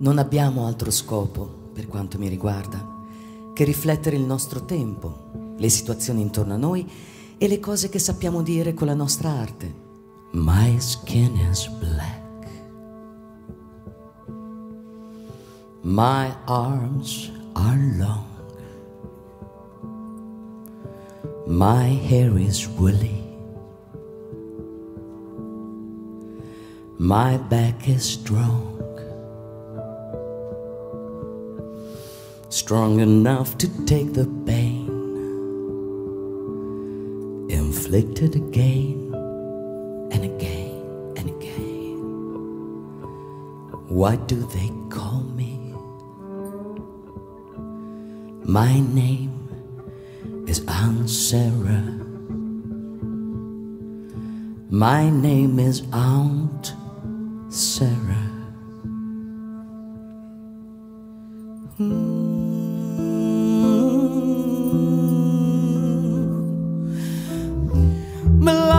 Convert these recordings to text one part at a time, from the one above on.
Non abbiamo altro scopo, per quanto mi riguarda, che riflettere il nostro tempo, le situazioni intorno a noi e le cose che sappiamo dire con la nostra arte. My skin is black. My arms are long. My hair is woolly. My back is strong. Strong enough to take the pain inflicted again and again and again. Why do they call me? My name is Aunt Sarah. My name is Aunt Sarah. Hmm.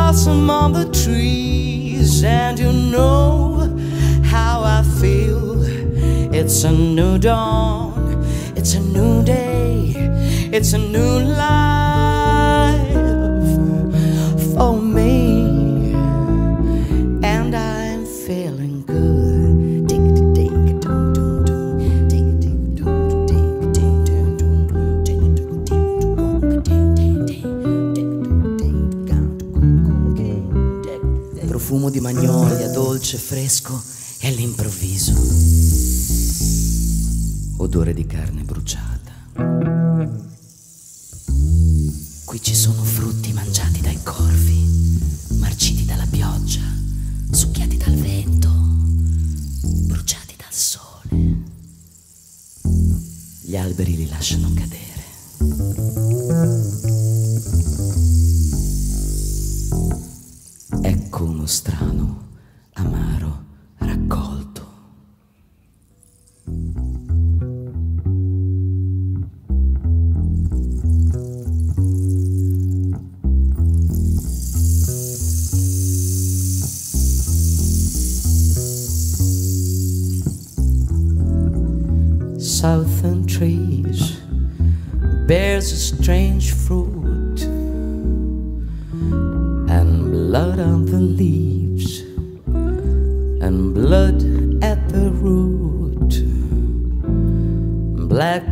Blossom on the trees, and you know how I feel. It's a new dawn, it's a new day, it's a new life profumo di magnolia dolce, fresco e all'improvviso odore di carne bruciata. Qui ci sono frutti mangiati dai corvi, marciti dalla pioggia, succhiati dal vento, bruciati dal sole. Gli alberi li lasciano cadere. Ecco uno strano, amaro raccolto. Southern trees bears a strange fruit blood on the leaves and blood at the root. Black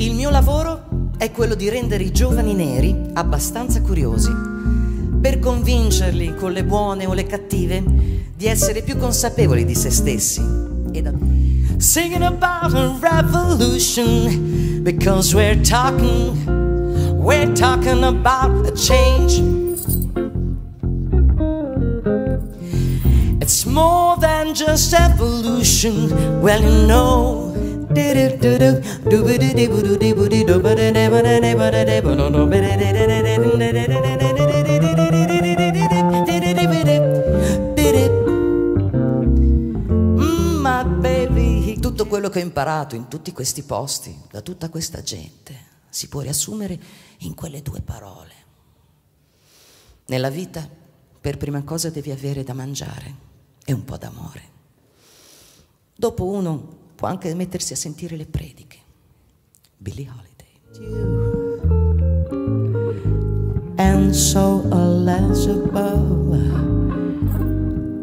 bat is swinging quello di rendere i giovani neri abbastanza curiosi, per convincerli con le buone o le cattive di essere più consapevoli di se stessi. Singing about a revolution because we're talking, we're talking about a change. It's more than just evolution, well, you know. Tutto quello che ho imparato in tutti questi posti, da tutta questa gente, si può riassumere in quelle due parole. Nella vita, per prima cosa devi avere da mangiare e un po' d'amore. Dopo uno può anche mettersi a sentire le prediche. Billie Holiday. And so alas above,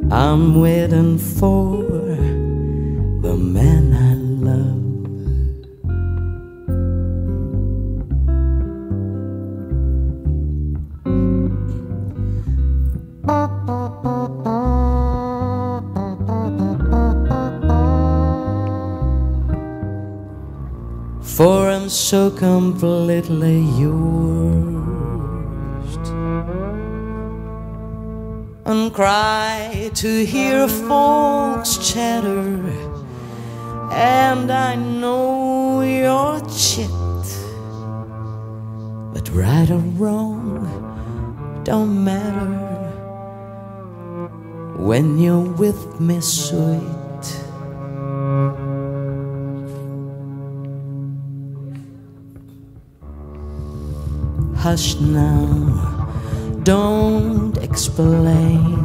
I'm waiting for the man I So completely yours. And cry to hear folks chatter, and I know you're chipped, But right or wrong don't matter when you're with me, sweet. Hush now, don't explain.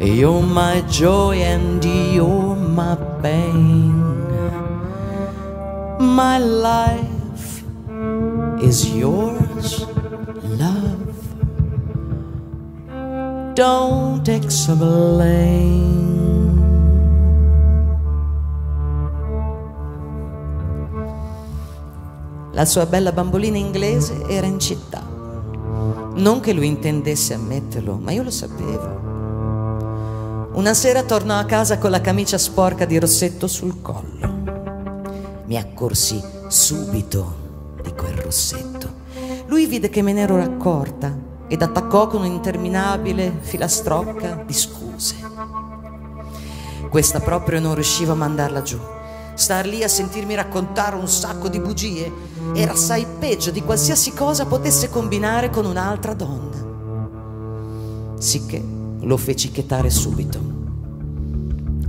You're my joy and you're my pain. My life is yours, love. Don't explain. La sua bella bambolina inglese era in città. Non che lui intendesse ammetterlo, ma io lo sapevo. Una sera tornò a casa con la camicia sporca di rossetto sul collo. Mi accorsi subito di quel rossetto. Lui vide che me ne ero accorta ed attaccò con un'interminabile filastrocca di scuse. Questa proprio non riusciva a mandarla giù. Star lì a sentirmi raccontare un sacco di bugie era assai peggio di qualsiasi cosa potesse combinare con un'altra donna. Sicché lo feci chetare subito.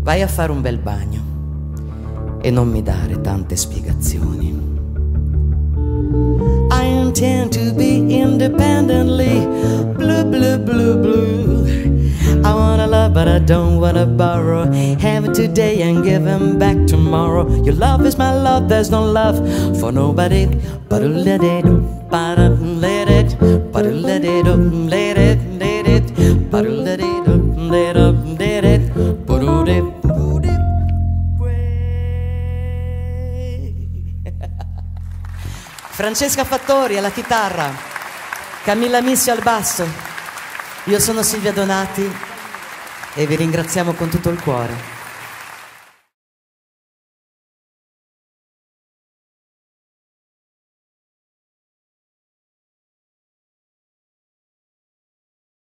Vai a fare un bel bagno e non mi dare tante spiegazioni. I intend to be independently blue, blue, blue, blue. I wanna love, but I don't wanna borrow. Have it today and give him back tomorrow. Your love is my love, there's no love for nobody. But let it, but let it, but let it, let it, let it, but let it, let it, let it, but it, Francesca Fattori alla chitarra, Camilla Missio al basso. Io sono Silvia Donati e vi ringraziamo con tutto il cuore.